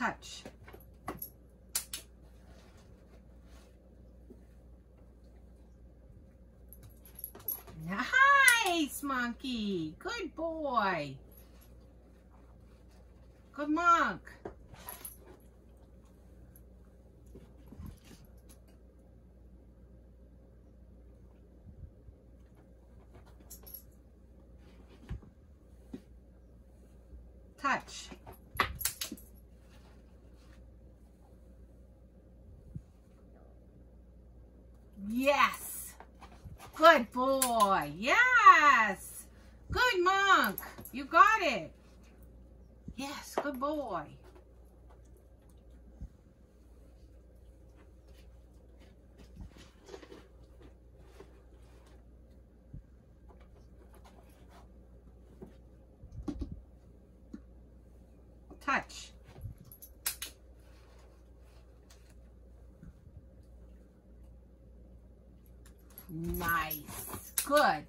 Touch. Nice, monkey. Good boy. Good monk. Touch. Yes. Good boy. Yes. Good monk. You got it. Yes, good boy. Touch. Nice. Good.